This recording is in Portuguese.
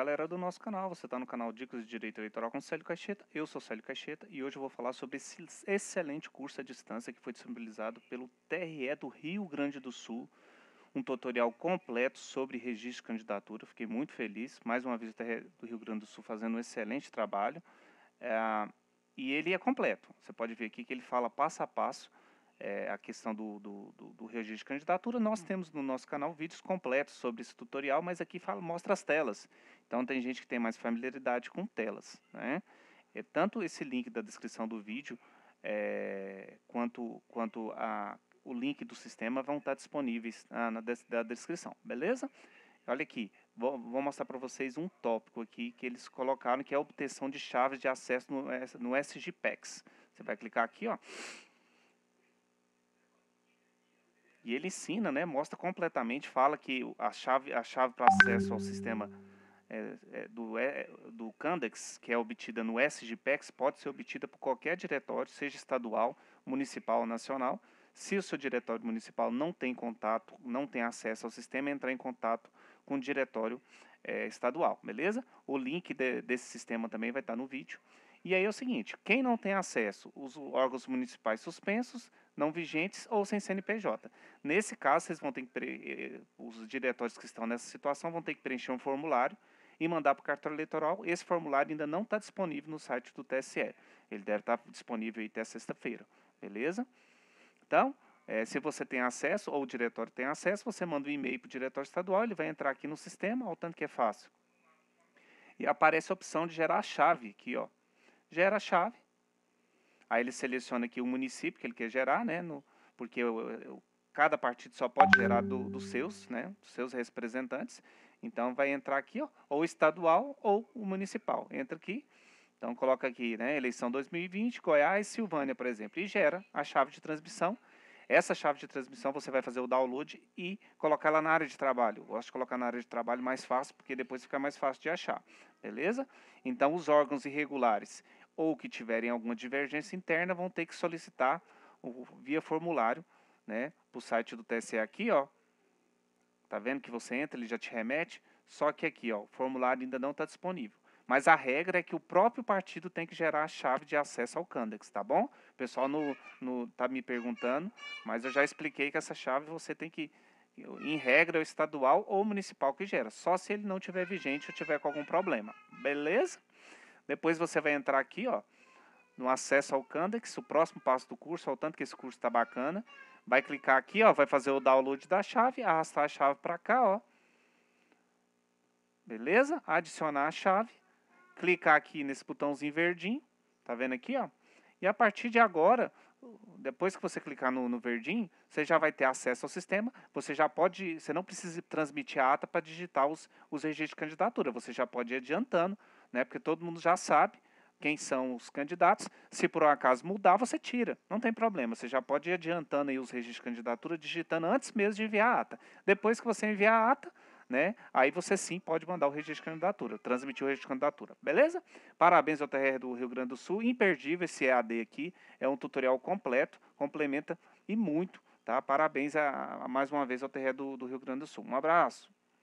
Galera do nosso canal, você está no canal Dicas de Direito Eleitoral com Célio Caixeta, eu sou Célio Caixeta e hoje eu vou falar sobre esse excelente curso à distância que foi disponibilizado pelo TRE do Rio Grande do Sul, um tutorial completo sobre registro de candidatura, fiquei muito feliz, mais uma vez o TRE do Rio Grande do Sul fazendo um excelente trabalho, é, e ele é completo, você pode ver aqui que ele fala passo a passo é, a questão do, do, do, do, registro de candidatura, nós temos no nosso canal vídeos completos sobre esse tutorial, mas aqui fala, mostra as telas. Então tem gente que tem mais familiaridade com telas. Né? É, tanto esse link da descrição do vídeo, é, quanto, quanto a, o link do sistema vão estar disponíveis na, na da descrição, beleza? Olha aqui, vou, vou mostrar para vocês um tópico aqui que eles colocaram, que é a obtenção de chaves de acesso no, no SGPEX. Você vai clicar aqui, ó, E ele ensina, né, mostra completamente, fala que a chave, a chave para acesso ao sistema é, é, do, é, do Candex, que é obtida no SGPEX, pode ser obtida por qualquer diretório, seja estadual, municipal ou nacional. Se o seu diretório municipal não tem contato, não tem acesso ao sistema, entrar em contato com o diretório é, estadual, beleza? O link de, desse sistema também vai estar no vídeo. E aí é o seguinte, quem não tem acesso, os órgãos municipais suspensos, não vigentes ou sem CNPJ. Nesse caso, vocês vão ter que eh, os diretórios que estão nessa situação vão ter que preencher um formulário e mandar para o cartório eleitoral. Esse formulário ainda não está disponível no site do TSE. Ele deve estar disponível até sexta-feira, beleza? Então, é, se você tem acesso, ou o diretório tem acesso, você manda um e-mail para o diretório estadual, ele vai entrar aqui no sistema, olha o tanto que é fácil. E aparece a opção de gerar a chave aqui, ó. Gera a chave, Aí ele seleciona aqui o município que ele quer gerar, né? No, porque cada partido só pode gerar do, dos seus, né? Dos seus representantes. Então vai entrar aqui, ó, ou estadual ou o municipal. Entra aqui. Então coloca aqui, né? Eleição 2020, Goiás, Silvânia, por exemplo, e gera a chave de transmissão. Essa chave de transmissão você vai fazer o download e colocar ela na área de trabalho. Eu gosto de colocar na área de trabalho mais fácil, porque depois fica mais fácil de achar. Beleza? Então, os órgãos irregulares ou que tiverem alguma divergência interna vão ter que solicitar o, via formulário, né, para o site do TSE aqui, ó. Tá vendo que você entra, ele já te remete, só que aqui, ó, o formulário ainda não está disponível. Mas a regra é que o próprio partido tem que gerar a chave de acesso ao Candex, tá bom? O pessoal no, no, tá me perguntando, mas eu já expliquei que essa chave você tem que, em regra, é o estadual ou municipal que gera, só se ele não tiver vigente ou tiver com algum problema, beleza? Depois você vai entrar aqui, ó, no acesso ao Candex, o próximo passo do curso, ao tanto que esse curso está bacana. Vai clicar aqui, ó, vai fazer o download da chave, arrastar a chave para cá, ó. Beleza? Adicionar a chave. Clicar aqui nesse botãozinho verdinho, tá vendo aqui, ó? E a partir de agora, depois que você clicar no, no, verdinho, você já vai ter acesso ao sistema. Você já pode, você não precisa transmitir a ata para digitar os, os registros de candidatura. Você já pode ir adiantando né? Porque todo mundo já sabe quem são os candidatos. Se por um acaso mudar, você tira, não tem problema. Você já pode ir adiantando aí os registros de candidatura, digitando antes mesmo de enviar a ata. Depois que você enviar a ata, né, aí você sim pode mandar o registro de candidatura, transmitir o registro de candidatura, beleza? Parabéns ao TR do Rio Grande do Sul, imperdível esse EAD aqui, é um tutorial completo, complementa e muito, tá? Parabéns a, a mais uma vez ao TR do, do Rio Grande do Sul. Um abraço.